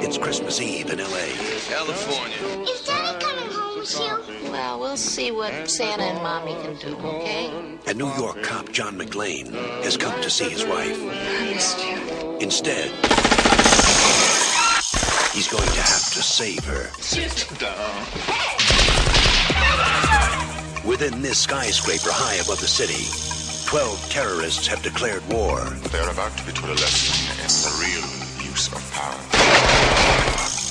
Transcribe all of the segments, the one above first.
It's Christmas Eve in L.A. California. Is Daddy coming home soon? Well, we'll see what Santa and Mommy can do, okay? A New York cop John McClane has come to see his wife. I missed you. Instead, he's going to have to save her. Within this skyscraper high above the city, 12 terrorists have declared war. They're about to be taught a lesson in the real use of power.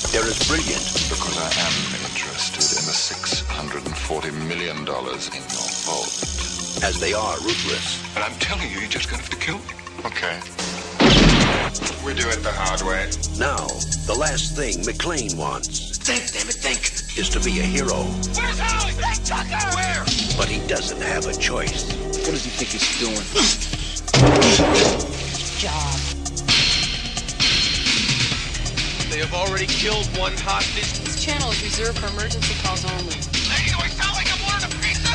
They're as brilliant Because I am interested in the $640 million in your vault. as they are ruthless. And I'm telling you, you're just going to have to kill me. Okay. We do it the hard way. Now, the last thing McClane wants Think, damn it, think. is to be a hero, Where's Howie? Hey, Tucker! Where? but he doesn't have a choice. What does he think he's doing? Job. They have already killed one hostage. This channel is reserved for emergency calls only. Lady, do I sound like I'm ordering a pizza?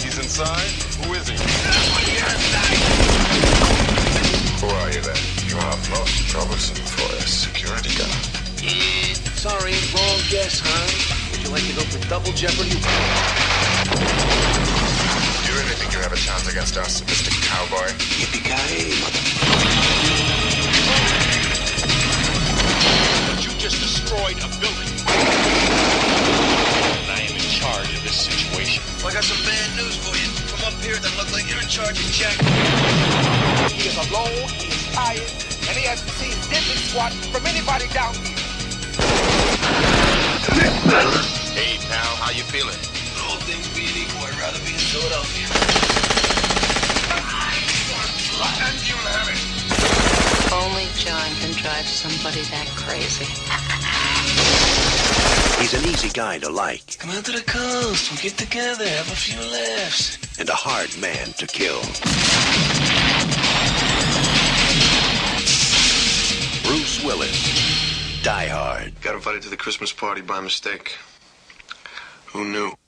He's inside? Who is he? Who are you then? You are most troublesome for a security guard. Yeah, sorry, wrong guess, huh? Would you like to go for double jeopardy? Do you really think you have a chance against us, Mr. Cowboy? Yippee-ki-yay, mother... But you just destroyed a building. and I am in charge of this situation. Well, I got some bad news for you. From up here, that look like you're in charge of Jack. He is alone, he is tired, and he hasn't seen Dippin' Squat from anybody down here. Hey, pal, how you feeling? All things being equal, I'd rather be in Philadelphia. And you'll have it. Only John can drive somebody that crazy. He's an easy guy to like Come out to the coast. We'll get together, have a few laughs. and a hard man to kill. Bruce Willis, Die Hard. Got invited to the Christmas party by mistake. Who knew?